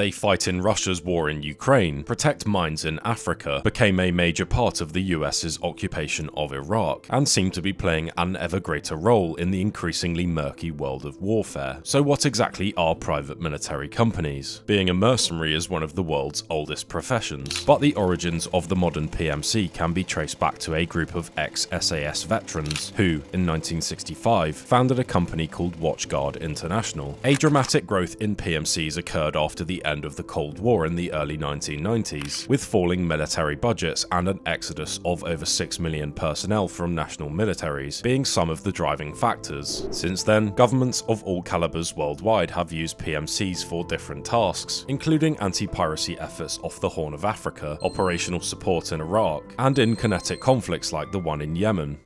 They fight in Russia's war in Ukraine, protect mines in Africa, became a major part of the US's occupation of Iraq, and seem to be playing an ever greater role in the increasingly murky world of warfare. So what exactly are private military companies? Being a mercenary is one of the world's oldest professions, but the origins of the modern PMC can be traced back to a group of ex-SAS veterans who, in 1965, founded a company called WatchGuard International. A dramatic growth in PMCs occurred after the end of the Cold War in the early 1990s, with falling military budgets and an exodus of over 6 million personnel from national militaries being some of the driving factors. Since then, governments of all calibers worldwide have used PMCs for different tasks, including anti-piracy efforts off the Horn of Africa, operational support in Iraq, and in kinetic conflicts like the one in Yemen.